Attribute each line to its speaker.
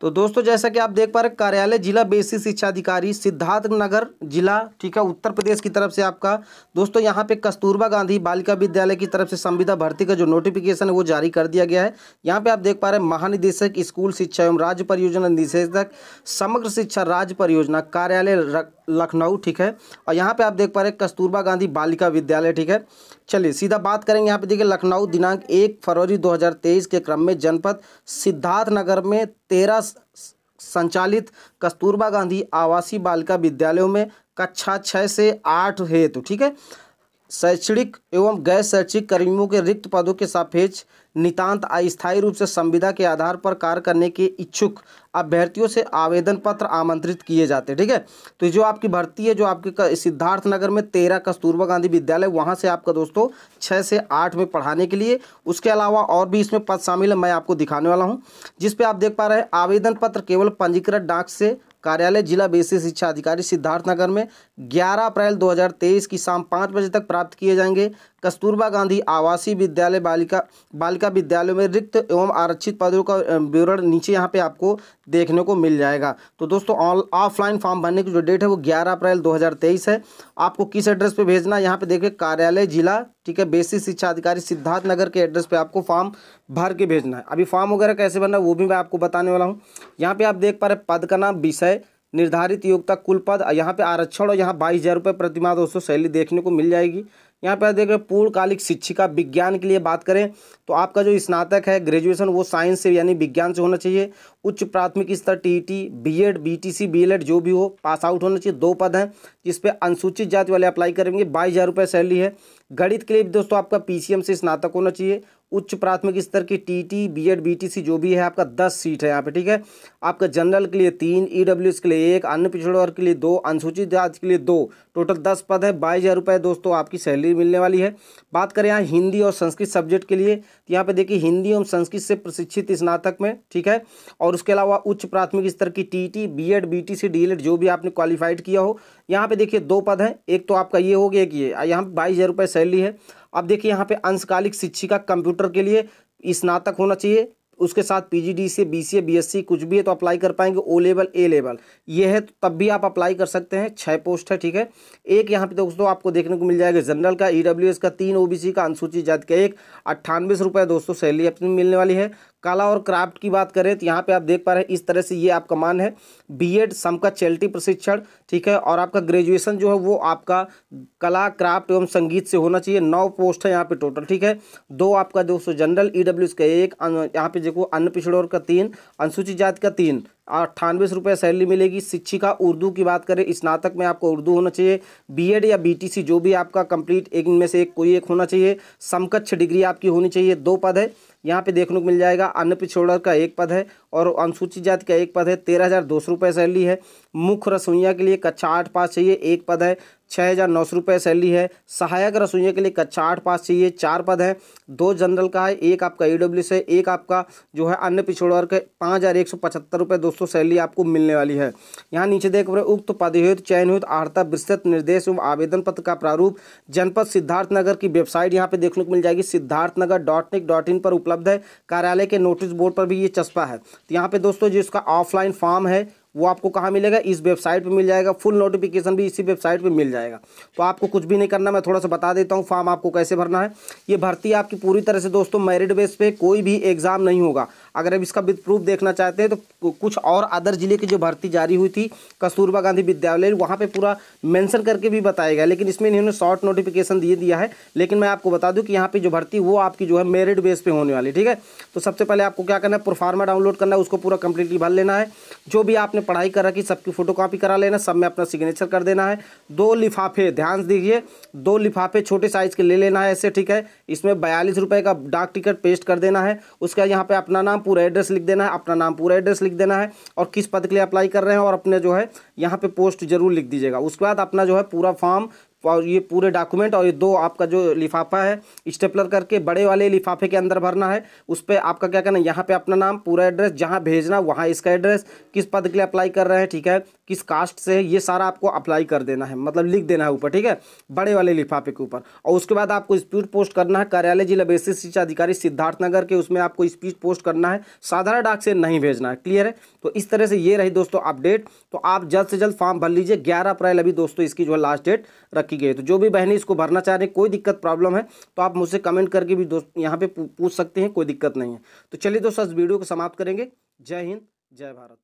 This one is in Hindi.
Speaker 1: तो दोस्तों, जैसा कि आप देख पा रहे कार्यालय जिला बेसिक शिक्षा अधिकारी सिद्धार्थ नगर जिला, ठीक है, उत्तर प्रदेश की तरफ़ से आपका। दोस्तों, यहाँ पे कस्तूरबा गांधी बालिका विद्यालय की तरफ़ से संविदा भर्ती का जो नोटिफिकेशन है, वो जारी कर दिया गया है। यहाँ पे आप देख पा रहे महानिदेशक, स्कूल शिक्षा एवं राज्य परियोजना निदेशक समग्र शिक्षा राज्य परियोजना, कार्यालय लखनऊ, ठीक है? और यहाँ पे आप देख पा रहे हैं कस्तूरबा गांधी बालिका विद्यालय, ठीक है? चलिए, सीधा बात करेंगे यहाँ पे। देखिए, लखनऊ दिनांक एक फरवरी 2023 के क्रम में जनपद सिद्धार्थनगर में तेरह संचालित कस्तूरबा गांधी आवासीय बालिका विद्यालयों में कक्षा छः से आठ हेतु, ठीक है? शैक्षणिक एवं गैर शैक्षिक कर्मियों के रिक्त पदों के सापेक्ष नितांत अस्थायी रूप से संविदा के आधार पर कार्य करने के इच्छुक अभ्यर्थियों से आवेदन पत्र आमंत्रित किए जाते हैं। ठीक है? तो जो आपकी भर्ती है, जो आपके सिद्धार्थ नगर में तेरह कस्तूरबा गांधी विद्यालय, वहाँ से आपका दोस्तों छः से आठ में पढ़ाने के लिए। उसके अलावा और भी इसमें पद शामिल है, मैं आपको दिखाने वाला हूँ। जिसपे आप देख पा रहे हैं, आवेदन पत्र केवल पंजीकृत डाक से कार्यालय जिला बेसिक शिक्षा अधिकारी सिद्धार्थनगर में 11 अप्रैल 2023 की शाम पाँच बजे तक प्राप्त किए जाएँगे। कस्तूरबा गांधी आवासीय विद्यालय बालिका बालिका विद्यालयों में रिक्त एवं आरक्षित पदों का विवरण नीचे यहाँ पे आपको देखने को मिल जाएगा। तो दोस्तों ऑफलाइन फॉर्म भरने की जो डेट है वो 11 अप्रैल 2023 है। आपको किस एड्रेस पे भेजना है, यहाँ पे देखिए कार्यालय, जिला, ठीक है, बेसिक शिक्षा अधिकारी सिद्धार्थ नगर के एड्रेस पे आपको फॉर्म भर के भेजना है। अभी फॉर्म वगैरह कैसे भरना है, वो भी मैं आपको बताने वाला हूँ। यहाँ पे आप देख पा रहे पद का नाम विषय, निर्धारित योग्यता कुल पद, यहाँ पे आरक्षण और यहाँ बाईस हज़ार रुपये प्रतिमा दोस्तों सैलरी देखने को मिल जाएगी। यहाँ पर देख रहे पूर्णकालिक शिक्षिका विज्ञान के लिए बात करें तो आपका जो स्नातक है ग्रेजुएशन वो साइंस से यानी विज्ञान से होना चाहिए। उच्च प्राथमिक स्तर टीईटी बीएड बीटीसी बीएलएड जो भी हो पास आउट होना चाहिए। दो पद हैं, जिस पे अनुसूचित जाति वाले अप्लाई करेंगे, बाईस हज़ार रुपये सैलरी है। गणित के लिए दोस्तों आपका पीसीएम से स्नातक होना चाहिए। उच्च प्राथमिक स्तर की टीटी, बीएड, बीटीसी जो भी है, आपका दस सीट है यहाँ पे, ठीक है? आपका जनरल के लिए तीन, ईडब्ल्यूएस e के लिए एक, अन्य पिछड़े वर्ग के लिए दो, अनुसूचित जाति के लिए दो। टोटल दस पद है, बाईस हज़ार रुपये दोस्तों आपकी सैलरी मिलने वाली है। बात करें यहाँ हिंदी और संस्कृत सब्जेक्ट के लिए तो यहाँ पे देखिए हिंदी एवं संस्कृत से प्रशिक्षित स्नातक में, ठीक है? और उसके अलावा उच्च प्राथमिक स्तर की T T B Ed B T C D Ed जो भी आपने क्वालिफाइड किया हो, यहाँ पे देखिए दो पद हैं, एक तो आपका ये हो गया ये, यहाँ बाईस हज़ार रुपये सैलरी है। अब देखिए यहाँ पे अंशकालिक शिक्षिका कंप्यूटर के लिए स्नातक होना चाहिए। उसके साथ पीजीडी से बीसीए, बीएससी कुछ भी है तो अप्लाई कर पाएँगे। O level, A level. ये है तो तब भी आप अप्लाई कर सकते हैं। छः पोस्ट है, ठीक है। एक यहाँ पे दोस्तों आपको देखने को मिल जाएगा। जनरल का ईडब्ल्यूएस का, तीन ओबीसी का, अनुसूचित जाति का एक। अट्ठानवे रुपये दोस्तों सैलरी अपनी मिलने वाली है। कला और क्राफ्ट की बात करें तो यहाँ पे आप देख पा रहे हैं, इस तरह से ये आपका मान है। बीएड समका चैल्टी प्रशिक्षण, ठीक है? और आपका ग्रेजुएशन जो है वो आपका कला, क्राफ्ट एवं संगीत से होना चाहिए। नौ पोस्ट है यहाँ पे टोटल, ठीक है? दो आपका दोस्तों जनरल ई का एक यहाँ पे देखो अन्य पिछड़ों का तीन, अनुसूचित जाति का तीन। अट्ठानवे रुपये सैलरी मिलेगी। शिक्षिका उर्दू की बात करें, स्नातक में आपको उर्दू होना चाहिए। बीएड या बीटीसी जो भी आपका कंप्लीट एक इनमें से एक कोई एक होना चाहिए। समकक्ष डिग्री आपकी होनी चाहिए, दो पद है। यहाँ पे देखने को मिल जाएगा, अन्य पिछोड़ का एक पद है और अनुसूचित जाति का एक पद है, तेरह हज़ार दो सौ रुपये सैलरी है। मुख्य रसोइया के लिए कक्षा आठ पास चाहिए, एक पद है। छः हज़ार नौ सौ रुपये सैलरी है। सहायक रसोइया के लिए कक्षा आठ पास चाहिए, चार पद हैं। दो जनरल का है, एक आपका ई डब्ल्यू से एक आपका जो है अन्य पिछड़ वर्ग है पाँच हज़ार एक सौ पचहत्तर रुपये दोस्तों सैलरी आपको मिलने वाली है। यहाँ नीचे देख रहे उक्त पद हेतु चयन हेतु आर्ता विस्तृत निर्देश एवं आवेदन पत्र का प्रारूप जनपद सिद्धार्थनगर की वेबसाइट यहाँ पे देखने को मिल जाएगी। Siddharthnagar dot nic dot in पर उपलब्ध है। कार्यालय के नोटिस बोर्ड पर भी ये चस्पा है। तो यहाँ पर दोस्तों जिसका ऑफलाइन फॉर्म है वो आपको कहाँ मिलेगा? इस वेबसाइट पे मिल जाएगा। फुल नोटिफिकेशन भी इसी वेबसाइट पे मिल जाएगा। तो आपको कुछ भी नहीं करना, मैं थोड़ा सा बता देता हूँ, फॉर्म आपको कैसे भरना है। ये भर्ती आपकी पूरी तरह से दोस्तों मेरिट बेस पे, कोई भी एग्ज़ाम नहीं होगा। अगर अब इसका प्रूफ देखना चाहते हैं तो कुछ और अदर ज़िले की जो भर्ती जारी हुई थी, कस्तूरबा गांधी विद्यालय, वहाँ पर पूरा मैंसन करके भी बताया गया, लेकिन इसमें इन्होंने शॉर्ट नोटिफिकेशन दिए दिया है। लेकिन मैं आपको बता दूँ कि यहाँ पर जो भर्ती, वो आपकी जो है मेरिट बेस पर होने वाली, ठीक है? तो सबसे पहले आपको क्या करना है? प्रोफार्मा डाउनलोड करना है, उसको पूरा कंप्लीटली भर लेना है। जो भी आपने पढ़ाई कर रखी सबकी फ़ोटो कॉपी करा लेना, सब में अपना सिग्नेचर कर देना है। दो लिफाफे, ध्यान दीजिए, दो लिफाफे छोटे साइज़ के ले लेना है ऐसे, ठीक है? इसमें बयालीस रुपये का डाक टिकट पेस्ट कर देना है। उसका यहाँ पे अपना नाम, पूरा एड्रेस लिख देना है, अपना नाम, पूरा एड्रेस लिख देना है और किस पद के लिए अप्लाई कर रहे हैं और अपने जो है, यहाँ पे पोस्ट ज़रूर लिख दीजिएगा। उसके बाद अपना जो है पूरा फॉर्म और ये पूरे डॉक्यूमेंट और ये दो आपका जो लिफाफा है स्टेपलर करके बड़े वाले लिफाफे के अंदर भरना है। उस पर आपका क्या करना है, यहाँ पे अपना नाम, पूरा एड्रेस जहाँ भेजना, वहाँ इसका एड्रेस किस पद के लिए अप्लाई कर रहे हैं, ठीक है? किस कास्ट से है, ये सारा आपको अप्लाई कर देना है मतलब लिख देना है ऊपर, ठीक है? बड़े वाले लिफाफे के ऊपर। और उसके बाद आपको स्पीड पोस्ट करना है, कार्यालय, जिला बेसिक शिक्षा अधिकारी सिद्धार्थनगर के उसमें आपको स्पीड पोस्ट करना है, साधारण डाक से नहीं भेजना है क्लियर है? तो इस तरह से ये रही दोस्तों अपडेट तो आप जल्द से जल्द फॉर्म भर लीजिए, ग्यारह अप्रैल अभी दोस्तों इसकी जो है लास्ट डेट रखी गई है। तो जो भी बहनें इसको भरना चाह रहे हैं, कोई दिक्कत प्रॉब्लम है तो आप मुझसे कमेंट करके भी दोस्त यहाँ पे पूछ सकते हैं, कोई दिक्कत नहीं है। तो चलिए दोस्तों इस वीडियो को समाप्त करेंगे। जय हिंद, जय भारत।